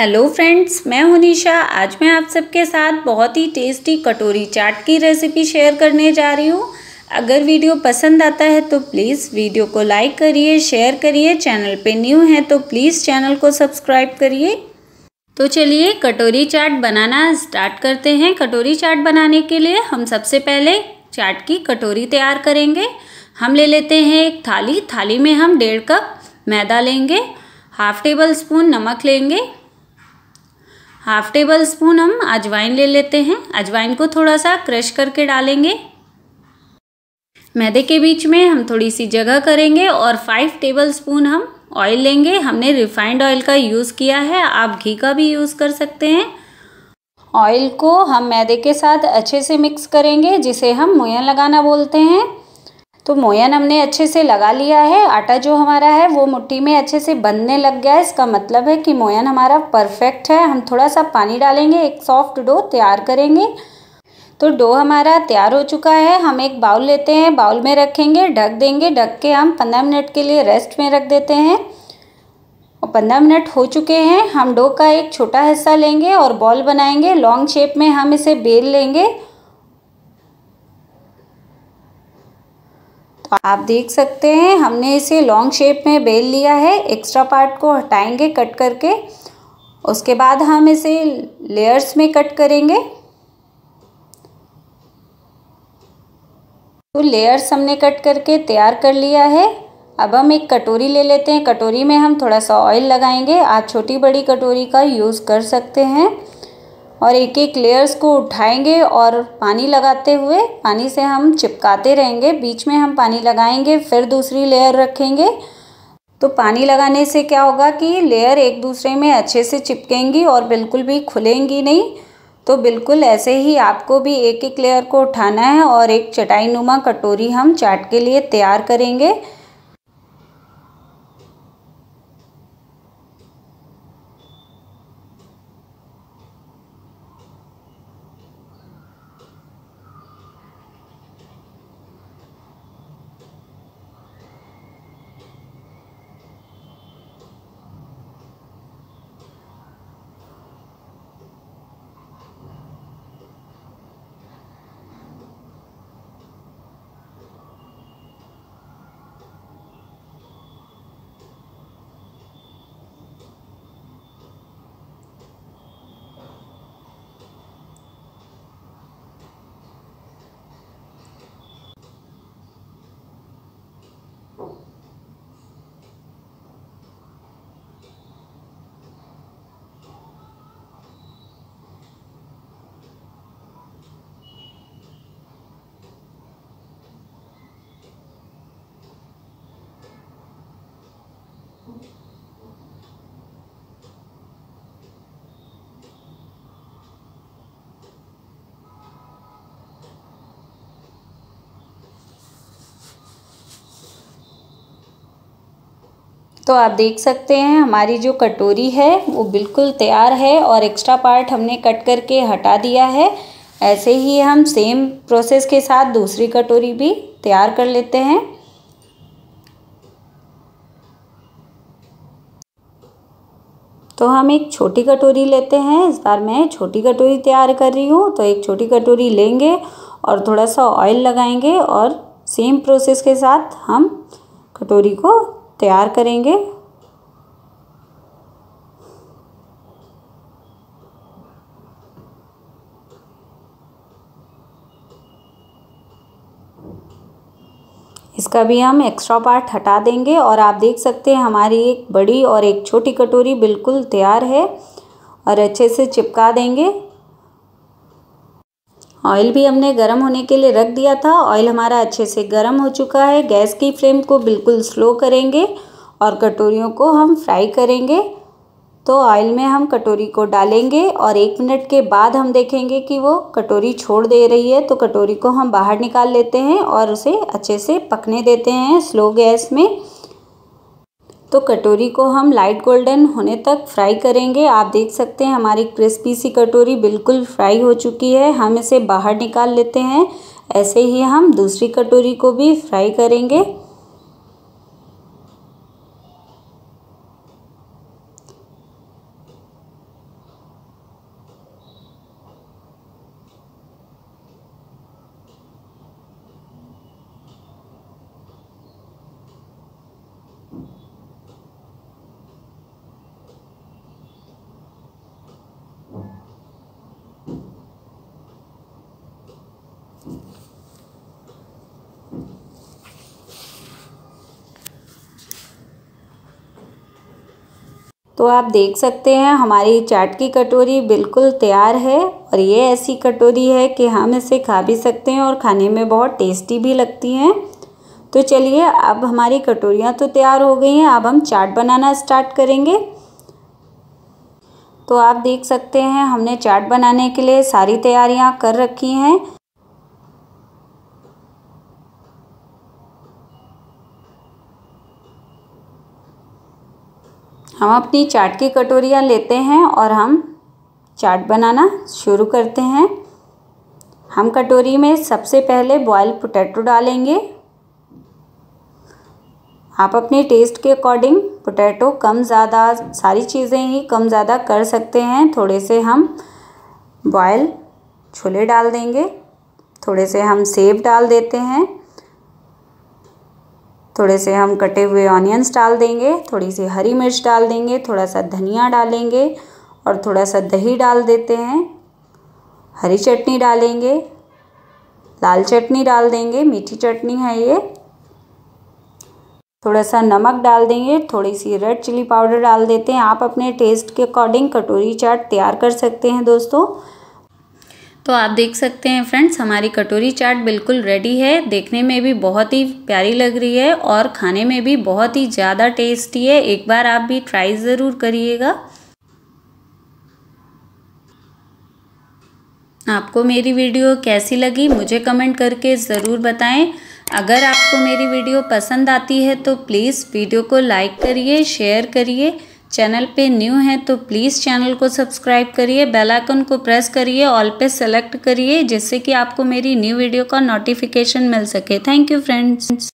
Hello friends, मैं हूँ निशा। आज मैं आप सबके साथ बहुत ही टेस्टी कटोरी चाट की रेसिपी शेयर करने जा रही हूँ। अगर वीडियो पसंद आता है तो प्लीज़ वीडियो को लाइक करिए, शेयर करिए। चैनल पे न्यू हैं तो प्लीज़ चैनल को सब्सक्राइब करिए। तो चलिए कटोरी चाट बनाना स्टार्ट करते हैं। कटोरी चाट बनाने के लिए हम सबसे पहले चाट की कटोरी तैयार करेंगे। हम ले लेते हैं एक थाली। थाली में हम डेढ़ कप मैदा लेंगे, हाफ़ टेबल स्पून नमक लेंगे हाफ़ टेबल स्पून हम अजवाइन ले लेते हैं। अजवाइन को थोड़ा सा क्रश करके डालेंगे। मैदे के बीच में हम थोड़ी सी जगह करेंगे और फाइव टेबल स्पून हम ऑयल लेंगे। हमने रिफाइंड ऑयल का यूज़ किया है। आप घी का भी यूज़ कर सकते हैं। ऑयल को हम मैदे के साथ अच्छे से मिक्स करेंगे, जिसे हम मोयन लगाना बोलते हैं। तो मोयन हमने अच्छे से लगा लिया है। आटा जो हमारा है, वो मुट्ठी में अच्छे से बंधने लग गया है। इसका मतलब है कि मोयन हमारा परफेक्ट है। हम थोड़ा सा पानी डालेंगे, एक सॉफ्ट डो तैयार करेंगे। तो डो हमारा तैयार हो चुका है। हम एक बाउल लेते हैं। बाउल में रखेंगे, ढक देंगे। ढक के हम पंद्रह मिनट के लिए रेस्ट में रख देते हैं। और पंद्रह मिनट हो चुके हैं। हम डो का एक छोटा हिस्सा लेंगे और बॉल बनाएँगे। लॉन्ग शेप में हम इसे बेल लेंगे। आप देख सकते हैं, हमने इसे लॉन्ग शेप में बेल लिया है एक्स्ट्रा पार्ट को हटाएँगे कट करके। उसके बाद हम इसे लेयर्स में कट करेंगे। तो लेयर्स हमने कट करके तैयार कर लिया है। अब हम एक कटोरी ले लेते हैं। कटोरी में हम थोड़ा सा ऑयल लगाएँगे। आप छोटी बड़ी कटोरी का यूज़ कर सकते हैं। और एक एक लेयर्स को उठाएँगे और पानी लगाते हुए पानी से हम चिपकाते रहेंगे। बीच में हम पानी लगाएँगे, फिर दूसरी लेयर रखेंगे। तो पानी लगाने से क्या होगा कि लेयर एक दूसरे में अच्छे से चिपकेंगी और बिल्कुल भी खुलेंगी नहीं। तो बिल्कुल ऐसे ही आपको भी एक एक लेयर को उठाना है और एक चटाई नुमा कटोरी हम चाट के लिए तैयार करेंगे। तो आप देख सकते हैं, हमारी जो कटोरी है, वो बिल्कुल तैयार है और एक्स्ट्रा पार्ट हमने कट करके हटा दिया है। ऐसे ही हम सेम प्रोसेस के साथ दूसरी कटोरी भी तैयार कर लेते हैं। तो हम एक छोटी कटोरी लेते हैं। इस बार मैं छोटी कटोरी तैयार कर रही हूँ तो एक छोटी कटोरी लेंगे और थोड़ा सा ऑयल लगाएँगे और सेम प्रोसेस के साथ हम कटोरी को तैयार करेंगे। इसका भी हम एक्स्ट्रा पार्ट हटा देंगे और आप देख सकते हैं हमारी एक बड़ी और एक छोटी कटोरी बिल्कुल तैयार है और अच्छे से चिपका देंगे। ऑयल भी हमने गर्म होने के लिए रख दिया था। ऑयल हमारा अच्छे से गर्म हो चुका है। गैस की फ्लेम को बिल्कुल स्लो करेंगे और कटोरियों को हम फ्राई करेंगे। तो ऑयल में हम कटोरी को डालेंगे और एक मिनट के बाद हम देखेंगे कि वो कटोरी छोड़ दे रही है। तो कटोरी को हम बाहर निकाल लेते हैं और उसे अच्छे से पकने देते हैं स्लो गैस में। तो कटोरी को हम लाइट गोल्डन होने तक फ्राई करेंगे। आप देख सकते हैं हमारी क्रिस्पी सी कटोरी बिल्कुल फ्राई हो चुकी है। हम इसे बाहर निकाल लेते हैं। ऐसे ही हम दूसरी कटोरी को भी फ्राई करेंगे। तो आप देख सकते हैं, हमारी चाट की कटोरी बिल्कुल तैयार है और ये ऐसी कटोरी है कि हम इसे खा भी सकते हैं और खाने में बहुत टेस्टी भी लगती हैं। तो चलिए, अब हमारी कटोरियाँ तो तैयार हो गई हैं, अब हम चाट बनाना स्टार्ट करेंगे। तो आप देख सकते हैं, हमने चाट बनाने के लिए सारी तैयारियाँ कर रखी हैं। हम अपनी चाट की कटोरियाँ लेते हैं और हम चाट बनाना शुरू करते हैं। हम कटोरी में सबसे पहले बॉयल पोटैटो डालेंगे। आप अपने टेस्ट के अकॉर्डिंग पोटैटो कम ज़्यादा, सारी चीज़ें ही कम ज़्यादा कर सकते हैं। थोड़े से हम बॉयल छोले डाल देंगे, थोड़े से हम सेब डाल देते हैं। थोड़े से हम कटे हुए ऑनियंस डाल देंगे, थोड़ी सी हरी मिर्च डाल देंगे, थोड़ा सा धनिया डालेंगे और थोड़ा सा दही डाल देते हैं। हरी चटनी डालेंगे, लाल चटनी डाल देंगे, मीठी चटनी है ये। थोड़ा सा नमक डाल देंगे, थोड़ी सी रेड चिली पाउडर डाल देते हैं। आप अपने टेस्ट के अकॉर्डिंग कटोरी चाट तैयार कर सकते हैं दोस्तों। तो आप देख सकते हैं फ्रेंड्स, हमारी कटोरी चाट बिल्कुल रेडी है। देखने में भी बहुत ही प्यारी लग रही है और खाने में भी बहुत ही ज़्यादा टेस्टी है। एक बार आप भी ट्राई ज़रूर करिएगा। आपको मेरी वीडियो कैसी लगी, मुझे कमेंट करके ज़रूर बताएँ। अगर आपको मेरी वीडियो पसंद आती है तो प्लीज़ वीडियो को लाइक करिए शेयर करिए। चैनल पे न्यू है तो प्लीज़ चैनल को सब्सक्राइब करिए, बेल आइकन को प्रेस करिए, ऑल पे सेलेक्ट करिए, जिससे कि आपको मेरी न्यू वीडियो का नोटिफिकेशन मिल सके। Thank you friends.